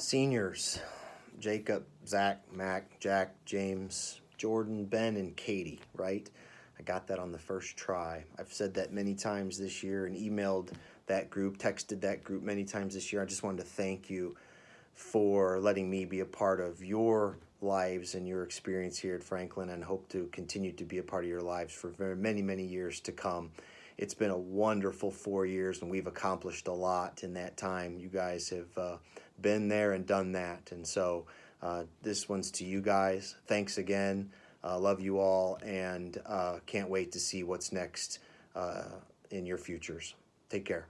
Seniors Jacob, Zach, Mac, Jack, James, Jordan, Ben, and Katie, right? I got that on the first try. I've said that many times this year and emailed that group, texted that group many times this year. I just wanted to thank you for letting me be a part of your lives and your experience here at Franklin and hope to continue to be a part of your lives for very many, many years to come. It's been a wonderful four years and we've accomplished a lot in that time. You guys have uh, been there and done that. And so uh, this one's to you guys. Thanks again. Uh, love you all and uh, can't wait to see what's next uh, in your futures. Take care.